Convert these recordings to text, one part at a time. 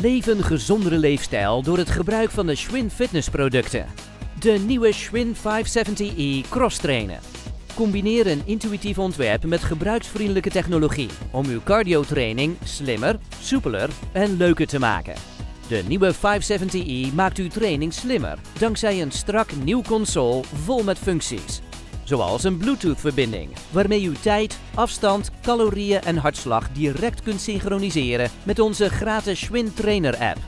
Leef een gezondere leefstijl door het gebruik van de Schwinn fitnessproducten. De nieuwe Schwinn 570e Cross Trainer. Combineer een intuïtief ontwerp met gebruiksvriendelijke technologie om uw cardiotraining slimmer, soepeler en leuker te maken. De nieuwe 570e maakt uw training slimmer dankzij een strak nieuw console vol met functies. Zoals een Bluetooth-verbinding, waarmee u tijd, afstand, calorieën en hartslag direct kunt synchroniseren met onze gratis Schwinn Trainer app.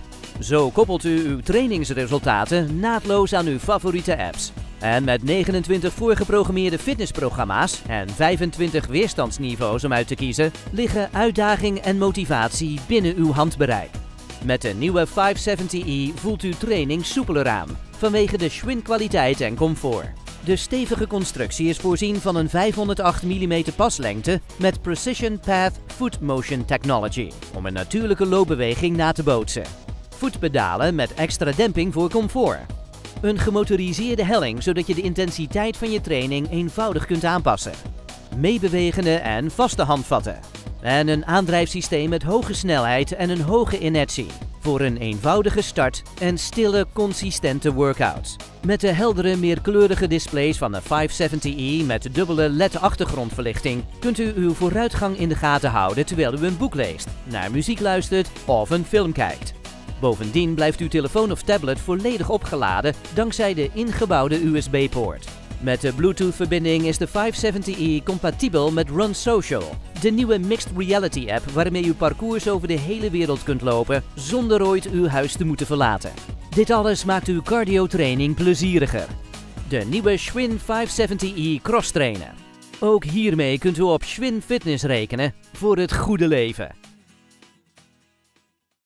Zo koppelt u uw trainingsresultaten naadloos aan uw favoriete apps. En met 29 voorgeprogrammeerde fitnessprogramma's en 25 weerstandsniveaus om uit te kiezen, liggen uitdaging en motivatie binnen uw handbereik. Met de nieuwe 570e voelt uw training soepeler aan, vanwege de Schwinn kwaliteit en comfort. De stevige constructie is voorzien van een 508 mm paslengte met Precision Path Foot Motion Technology om een natuurlijke loopbeweging na te bootsen. Voetpedalen met extra demping voor comfort. Een gemotoriseerde helling zodat je de intensiteit van je training eenvoudig kunt aanpassen. Meebewegende en vaste handvatten. En een aandrijfsysteem met hoge snelheid en een hoge inertie. Voor een eenvoudige start en stille, consistente workouts. Met de heldere, meerkleurige displays van de 570e met dubbele LED-achtergrondverlichting kunt u uw vooruitgang in de gaten houden terwijl u een boek leest, naar muziek luistert of een film kijkt. Bovendien blijft uw telefoon of tablet volledig opgeladen dankzij de ingebouwde USB-poort. Met de Bluetooth-verbinding is de 570e compatibel met Run Social, de nieuwe mixed reality app waarmee u parcours over de hele wereld kunt lopen zonder ooit uw huis te moeten verlaten. Dit alles maakt uw cardio-training plezieriger. De nieuwe Schwinn 570e Cross Trainer. Ook hiermee kunt u op Schwinn Fitness rekenen voor het goede leven.